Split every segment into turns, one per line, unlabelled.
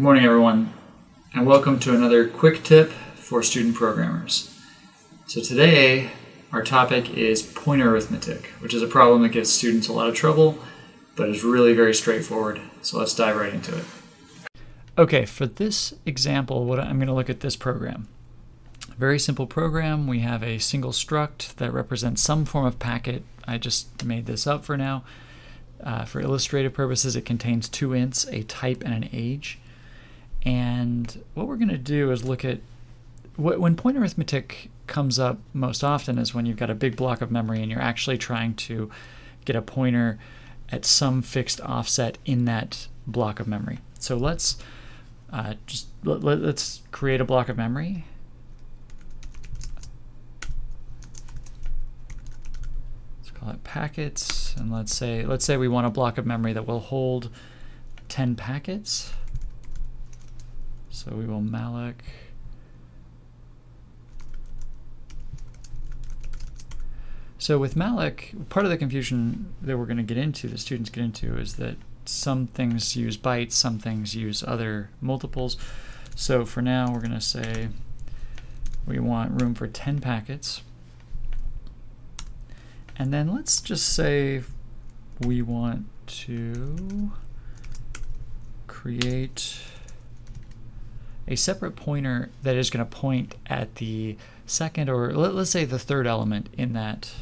Good morning, everyone, and welcome to another quick tip for student programmers. So, today our topic is pointer arithmetic, which is a problem that gives students a lot of trouble, but is really very straightforward. So, let's dive right into it. Okay, for this example, what I'm going to look at this program. Very simple program. We have a single struct that represents some form of packet. I just made this up for now. Uh, for illustrative purposes, it contains two ints, a type and an age. And what we're going to do is look at when point arithmetic comes up most often is when you've got a big block of memory and you're actually trying to get a pointer at some fixed offset in that block of memory. So let's uh, just let, us create a block of memory. Let's call it packets, and let's say let's say we want a block of memory that will hold 10 packets. So we will malloc So with malloc, part of the confusion that we're going to get into, the students get into, is that some things use bytes, some things use other multiples. So for now, we're going to say we want room for 10 packets. And then let's just say we want to create a separate pointer that is going to point at the second or let, us say the third element in that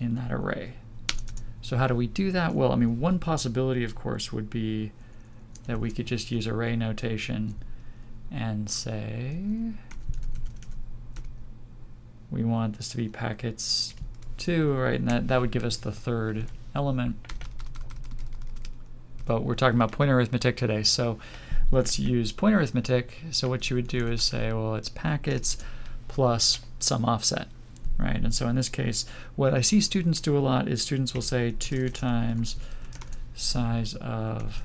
in that array. So how do we do that? Well, I mean, one possibility, of course, would be that we could just use array notation and say we want this to be packets 2, right? And that, that would give us the third element. But we're talking about pointer arithmetic today, so let's use pointer arithmetic. So what you would do is say, well, it's packets plus some offset, right? And so in this case, what I see students do a lot is students will say 2 times size of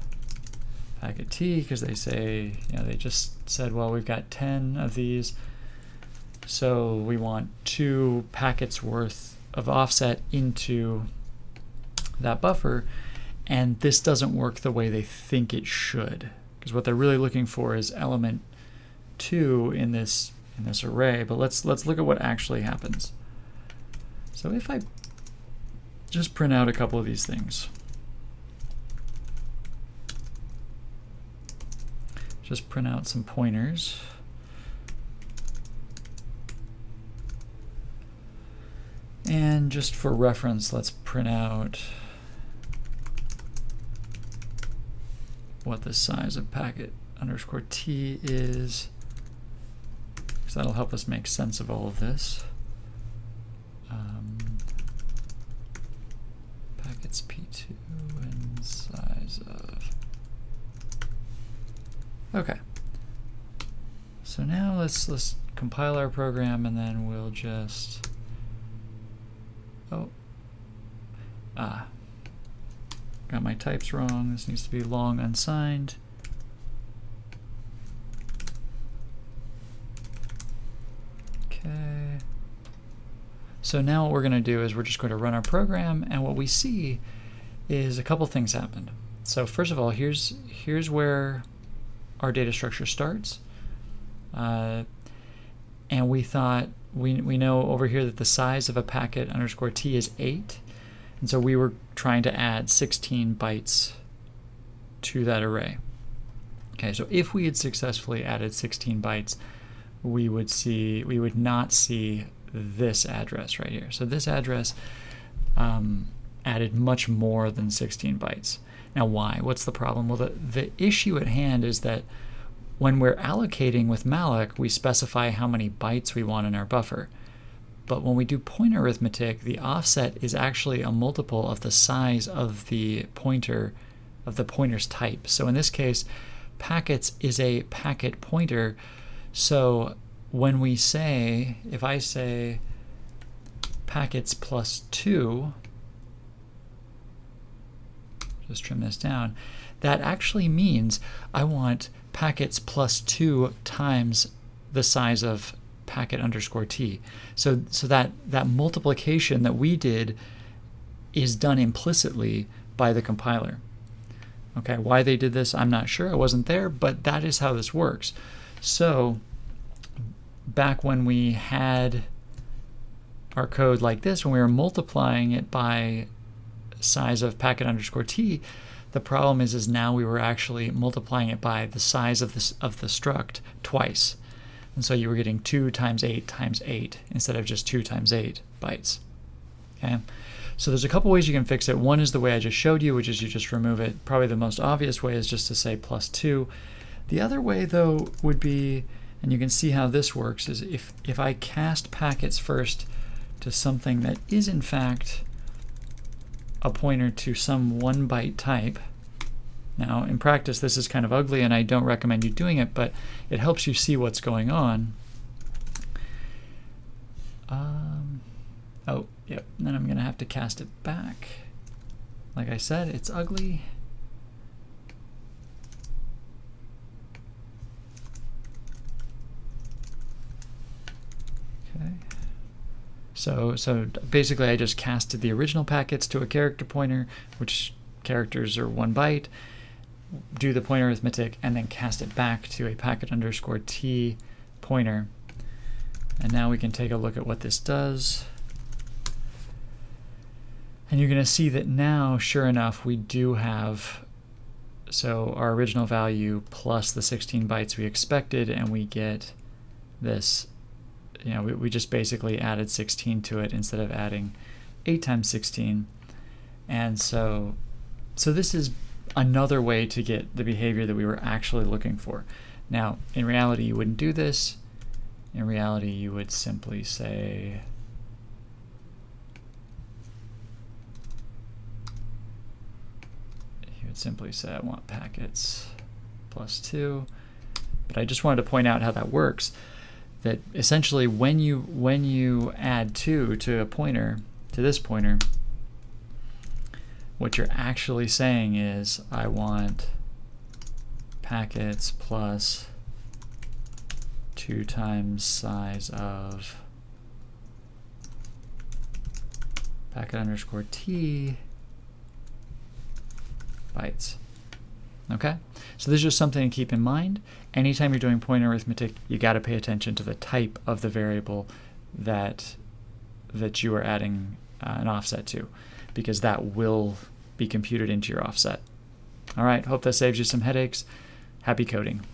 packet t, because they say, you know, they just said, well, we've got 10 of these, so we want two packets worth of offset into that buffer, and this doesn't work the way they think it should because what they're really looking for is element 2 in this in this array. But let's let's look at what actually happens. So if I just print out a couple of these things. Just print out some pointers. And just for reference, let's print out what the size of packet underscore t is, because that'll help us make sense of all of this. Um, packets p2 and size of. Okay. So now let's let's compile our program and then we'll just. Oh. Ah. Got my types wrong. This needs to be long unsigned. Okay. So now what we're going to do is we're just going to run our program, and what we see is a couple things happened. So first of all, here's here's where our data structure starts. Uh, and we thought, we, we know over here that the size of a packet underscore t is 8. And so we were trying to add 16 bytes to that array. Okay, so if we had successfully added 16 bytes, we would see we would not see this address right here. So this address um, added much more than 16 bytes. Now why? What's the problem? Well, the, the issue at hand is that when we're allocating with malloc, we specify how many bytes we want in our buffer. But when we do pointer arithmetic, the offset is actually a multiple of the size of the pointer, of the pointer's type. So in this case, packets is a packet pointer. So when we say, if I say packets plus 2, just trim this down, that actually means I want packets plus 2 times the size of packet underscore t. So, so that, that multiplication that we did is done implicitly by the compiler. Okay, why they did this, I'm not sure. I wasn't there, but that is how this works. So back when we had our code like this, when we were multiplying it by size of packet underscore t, the problem is, is now we were actually multiplying it by the size of this of the struct twice. And so you were getting 2 times 8 times 8 instead of just 2 times 8 bytes. Okay, So there's a couple ways you can fix it. One is the way I just showed you, which is you just remove it. Probably the most obvious way is just to say plus 2. The other way, though, would be, and you can see how this works, is if, if I cast packets first to something that is in fact a pointer to some one byte type. Now, in practice, this is kind of ugly, and I don't recommend you doing it, but it helps you see what's going on. Um, oh, yep, then I'm going to have to cast it back. Like I said, it's ugly. Okay. So, so basically I just casted the original packets to a character pointer, which characters are one byte, do the pointer arithmetic, and then cast it back to a packet underscore t pointer. And now we can take a look at what this does. And you're going to see that now, sure enough, we do have so our original value plus the 16 bytes we expected, and we get this you know, we, we just basically added 16 to it instead of adding 8 times 16. And so, so this is another way to get the behavior that we were actually looking for. Now, in reality, you wouldn't do this. In reality, you would simply say, you would simply say, I want packets plus 2. But I just wanted to point out how that works that essentially when you when you add 2 to a pointer to this pointer what you're actually saying is I want packets plus 2 times size of packet underscore t bytes. Okay, so this is just something to keep in mind. Anytime you're doing pointer arithmetic, you got to pay attention to the type of the variable that that you are adding uh, an offset to, because that will be computed into your offset. All right, hope that saves you some headaches. Happy coding.